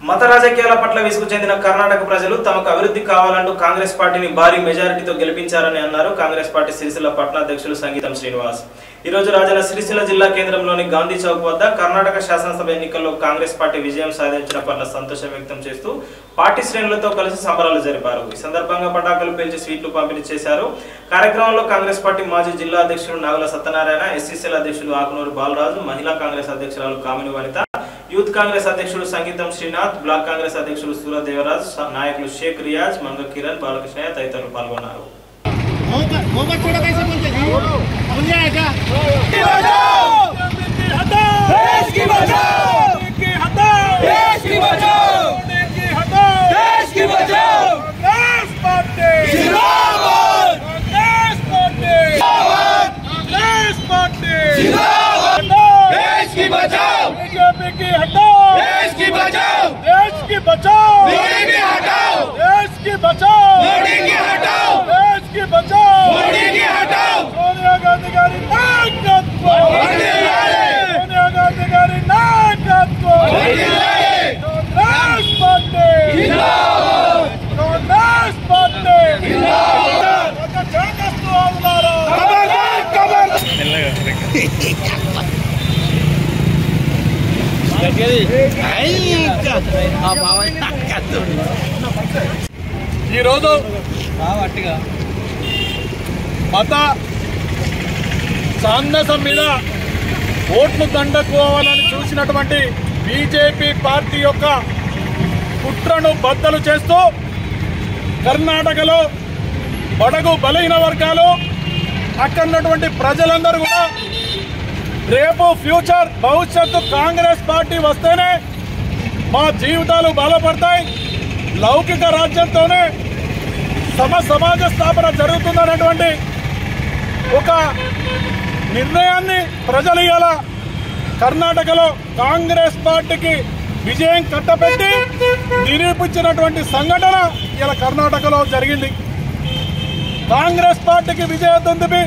మత రాజకీయాల పట్ల విసుగు చెందిన కర్ణాటక ప్రజలు తమకు అభివృద్ధి కావాలంటూ కాంగ్రెస్ పార్టీని భారీ మెజారిటీతో గెలిపించారని అన్నారు. కాంగ్రెస్ పార్టీ సిరిసిల్ల పట్ల అధ్యక్షులు సంగీతం శ్రీనివాస్. ఈ రోజు రాజన్న సిరిసిల్ల జిల్లా కేంద్రంలోని గాంధీ చౌక్ వద్ద కర్ణాటక శాసనసభ ఎన్నికల్లో కాంగ్రెస్ పార్టీ విజయం సాధించిన పట్ల సంతోషం వ్యక్తం చేస్తూ పార్టీ శ్రేణులతో కలిసి సంబరాలు జరిపారు. ఈ సందర్భంగా పటాకులు పేల్చి స్వీట్లు పంపిణీ చేశారు. కార్యక్రమంలో కాంగ్రెస్ పార్టీ మాజీ జిల్లా అధ్యక్షులు నాగుల సత్యనారాయణ ఎస్సీసీల అధ్యక్షులు ఆకునూరు బాలరాజు మహిళా కాంగ్రెస్ అధ్యక్షురాలు కామిని వనిత యూత్ కాంగ్రెస్ అధ్యక్షుడు సంగీతం శ్రీనాథ్ బ్లాక్ కాంగ్రెస్ అధ్యక్షుడు సూర్యదేవరాజ్ నాయకులు షేక్ రియాజ్ మంగ కిరణ్ బాలకృష్ణయ్య తదితరులు పాల్గొన్నారు ఈరోజు మత సాందసం మీద ఓట్లు దండకోవాలని చూసినటువంటి బీజేపీ పార్టీ యొక్క కుట్రను బద్దలు చేస్తూ కర్ణాటకలో బడగు బలహీన వర్గాలు అక్కడ ఉన్నటువంటి ప్రజలందరూ కూడా రేపు ఫ్యూచర్ భవిష్యత్తు కాంగ్రెస్ పార్టీ వస్తేనే మా జీవితాలు బలపడతాయి. లౌకిక రాజ్యంతోనే సమ సమాజ స్థాపన జరుగుతుందనేటువంటి ఒక నిర్ణయాన్ని ప్రజలు ఇలా కర్ణాటకలో కాంగ్రెస్ పార్టీకి విజయం కట్టబెట్టి నిరూపించినటువంటి సంఘటన ఇలా కర్ణాటకలో జరిగింది. కాంగ్రెస్ పార్టీకి విజయదుందుబి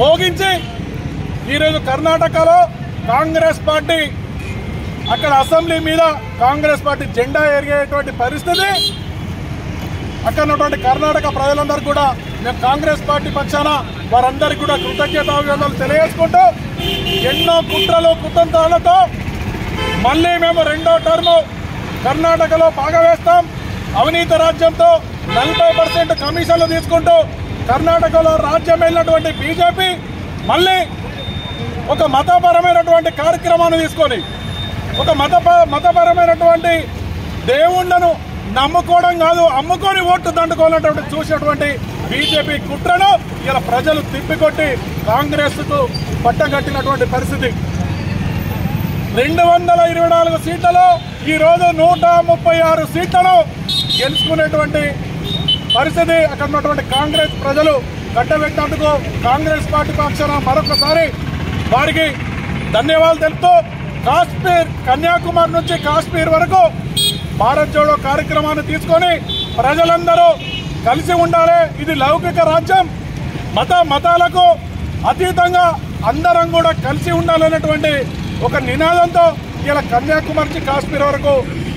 మోగించి ఈరోజు కర్ణాటకలో కాంగ్రెస్ పార్టీ అక్కడ అసెంబ్లీ మీద కాంగ్రెస్ పార్టీ జెండా ఎరిగేటువంటి పరిస్థితి. అక్కడ ఉన్నటువంటి కర్ణాటక ప్రజలందరూ కూడా మేము కాంగ్రెస్ పార్టీ పక్షాన వారందరికీ కూడా కృతజ్ఞతాభివందనలు తెలియజేసుకుంటూ ఎన్నో కుట్రలు కుతంత్రాలతో మళ్ళీ మేము రెండో టర్మ్ కర్ణాటకలో భాగవేస్తాం అవినీతి రాజ్యంతో నలభై పర్సెంట్ కమిషన్లు తీసుకుంటూ కర్ణాటకలో రాజ్యం వెళ్ళినటువంటి బీజేపీ మళ్ళీ ఒక మతపరమైనటువంటి కార్యక్రమాన్ని తీసుకొని ఒక మత మతపరమైనటువంటి దేవుళ్ళను నమ్ముకోవడం కాదు అమ్ముకొని ఓట్లు దండుకోవాలన్నటువంటి చూసినటువంటి బీజేపీ కుట్రను ఇలా ప్రజలు తిప్పికొట్టి కాంగ్రెస్కు పట్టం పట్టగట్టినటువంటి పరిస్థితి. రెండు వందల ఇరవై నాలుగు సీట్లలో ఈరోజు నూట ముప్పై ఆరు సీట్లను గెలుచుకునేటువంటి పరిస్థితి అక్కడ ఉన్నటువంటి కాంగ్రెస్ ప్రజలు కట్టబెట్టినందుకు కాంగ్రెస్ పార్టీ పక్షాన మరొకసారి వారికి ధన్యవాదాలు తెలుపుతూ కాశ్మీర్ కన్యాకుమారి నుంచి కాశ్మీర్ వరకు భారత్ జోడో కార్యక్రమాన్ని తీసుకొని ప్రజలందరూ కలిసి ఉండాలి. ఇది లౌకిక రాజ్యం. మత మతాలకు అతీతంగా అందరం కూడా కలిసి ఉండాలనేటువంటి ఒక నినాదంతో ఇలా కన్యాకుమారి నుంచి కాశ్మీర్ వరకు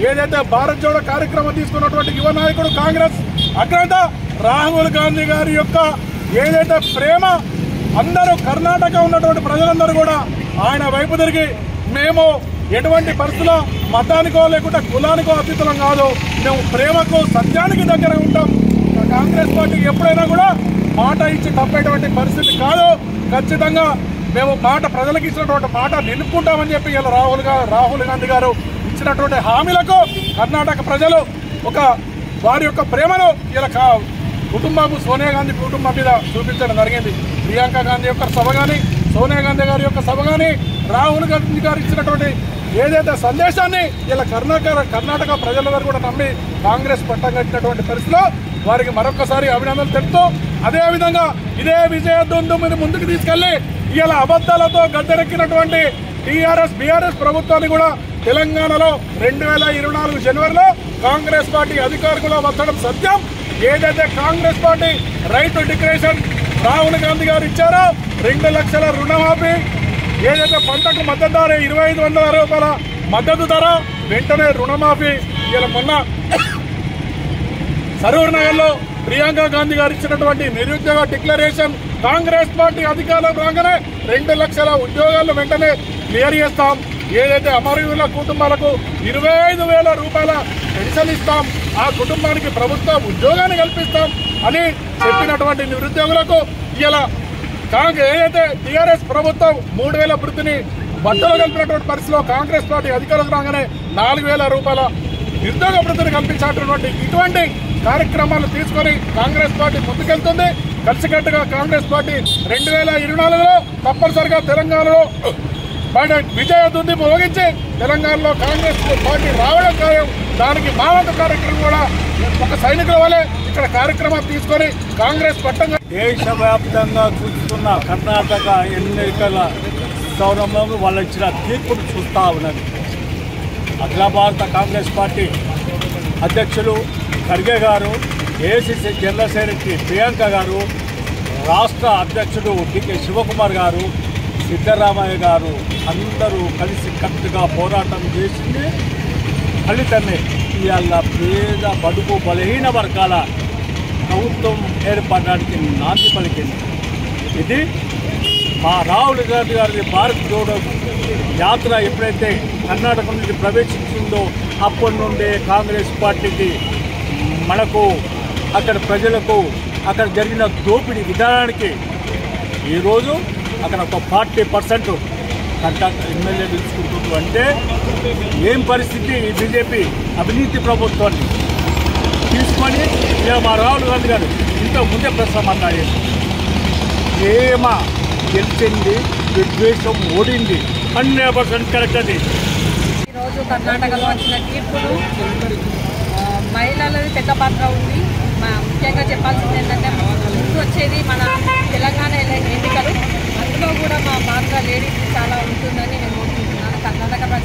ఏదైతే భారత్ జోడో కార్యక్రమం తీసుకున్నటువంటి యువ నాయకుడు కాంగ్రెస్ అగ్రత రాహుల్ గాంధీ గారి యొక్క ఏదైతే ప్రేమ అందరూ కర్ణాటక ఉన్నటువంటి ప్రజలందరూ కూడా ఆయన వైపు తిరిగి మేము ఎటువంటి పరిస్థితుల్లో మతానికో లేకుంటే కులానికో అతీతులం కాదు. మేము ప్రేమకు సత్యానికి దగ్గర ఉంటాం. కాంగ్రెస్ పార్టీకి ఎప్పుడైనా కూడా మాట ఇచ్చి తప్పేటువంటి పరిస్థితి కాదు. ఖచ్చితంగా మేము మాట ప్రజలకు ఇచ్చినటువంటి మాట నిలుపుకుంటామని చెప్పి ఇలా రాహుల్ గారు రాహుల్ గాంధీ గారు ఇచ్చినటువంటి హామీలకు కర్ణాటక ప్రజలు ఒక వారి యొక్క ప్రేమను ఇలా కా- సోనియా గాంధీ కుటుంబం మీద చూపించడం జరిగింది. ప్రియాంక గాంధీ యొక్క సభ కానీ సోనియా గాంధీ గారి యొక్క సభ కానీ రాహుల్ గాంధీ గారు ఇచ్చినటువంటి ఏదైతే సందేశాన్ని ఇలా కర్ణాటక కర్ణాటక ప్రజలందరూ కూడా నమ్మి కాంగ్రెస్ పట్టం కట్టినటువంటి పరిస్థితిలో వారికి మరొకసారి అభినందనలు తెలుపుతూ అదేవిధంగా ఇదే విజయ దుందుమిని ముందుకు తీసుకెళ్ళి ఇలా అబద్ధాలతో గద్దెరెక్కినటువంటి టీఆర్ఎస్ బీఆర్ఎస్ ప్రభుత్వాన్ని కూడా తెలంగాణలో రెండు వేల ఇరవై నాలుగు జనవరిలో కాంగ్రెస్ పార్టీ అధికారులు వచ్చడం సత్యం. ఏదైతే కాంగ్రెస్ పార్టీ రైతు డిక్లరేషన్ రాహుల్ గాంధీ గారు ఇచ్చారో రెండు లక్షల రుణమాఫీ ఏదైతే పంటకు మద్దతు ధర ఇరవై ఐదు వందల రూపాయల మద్దతు ధర వెంటనే రుణమాఫీ. ఇలా మొన్న సరూర్ నగర్లో ప్రియాంక గాంధీ గారు ఇచ్చినటువంటి నిరుద్యోగ డిక్లరేషన్ కాంగ్రెస్ పార్టీ అధికారంలో రాగానే రెండు లక్షల ఉద్యోగాలు వెంటనే క్లియర్ చేస్తాం. ఏదైతే అమరవీరుల కుటుంబాలకు ఇరవై ఐదు వేల రూపాయల పెన్షన్ ఇస్తాం ఆ కుటుంబానికి ప్రభుత్వ ఉద్యోగాన్ని కల్పిస్తాం అని చెప్పినటువంటి నిరుద్యోగులకు ఇలా కాంగ్రెస్ ఏదైతే టీఆర్ఎస్ ప్రభుత్వం మూడు వేల వృత్తిని బట్టలు కలిపినటువంటి పరిస్థితిలో కాంగ్రెస్ పార్టీ అధికారులకు రాగానే నాలుగు వేల రూపాయల నిరుద్యోగ వృత్తిని కల్పించేటటువంటి ఇటువంటి కార్యక్రమాలు తీసుకొని కాంగ్రెస్ పార్టీ ముందుకెళ్తుంది. కలిసికట్టుగా కాంగ్రెస్ పార్టీ రెండు వేల ఇరవై నాలుగులో తప్పనిసరిగా తెలంగాణలో బయట విజయ దుంది మోగించి తెలంగాణలో కాంగ్రెస్ పార్టీ రావడం ఖాయం. దానికి మావంత కార్యక్రమం కూడా ఒక సైనికుల వలె ఇక్కడ కార్యక్రమం తీసుకొని కాంగ్రెస్ పట్టంగా దేశవ్యాప్తంగా చూస్తున్న కర్ణాటక ఎన్నికల సౌరంభంలో వాళ్ళు ఇచ్చిన తీర్పును చూస్తూ ఉన్నది. అఖిల భారత కాంగ్రెస్ పార్టీ అధ్యక్షులు ఖర్గే గారు ఏసీసీ జనరల్ సెక్రటరీ ప్రియాంక గారు రాష్ట్ర అధ్యక్షుడు డికే శివకుమార్ గారు సిద్ధరామయ్య గారు అందరూ కలిసి కట్టుగా పోరాటం చేసింది. ఫలితమే ఇవాళ పేద బడుగు బలహీన వర్గాల ప్రభుత్వం ఏర్పడడానికి నాంది పలికింది. ఇది మా రాహుల్ గాంధీ గారి భారత్ జోడో యాత్ర ఎప్పుడైతే కర్ణాటక నుండి ప్రవేశించిందో అప్పటి నుండే కాంగ్రెస్ పార్టీకి మనకు అక్కడ ప్రజలకు అక్కడ జరిగిన దోపిడీ విధానానికి ఈరోజు అక్కడ ఒక ఫార్టీ పర్సెంట్ కంటాక్ట్ ఎమ్మెల్యే నిలుచుకుంటుంది అంటే ఏం పరిస్థితి ఈ బీజేపీ అవినీతి ప్రభుత్వాన్ని? తీసుకొని ఇలా మా రాహుల్ గాంధీ గారు ఇంత ముందే ప్రశ్న మాట్లాడేది ఏమా గెలిచింది విద్వేషం ఓడింది? హండ్రెడ్ పర్సెంట్ కరెక్ట్ అది. ఈరోజు కర్ణాటకలో వచ్చిన తీర్పులు మహిళలది పెద్ద పాత్ర ఉంది. మా- ముఖ్యంగా చెప్పాల్సింది ఏంటంటే ముందు వచ్చేది మన తెలంగాణ ఎన్నికలు. కూడా మా పాత్ర లేడీస్ చాలా ఉంటుందని నేను కోరుకుంటున్నాను కర్ణాటక ప్రజలు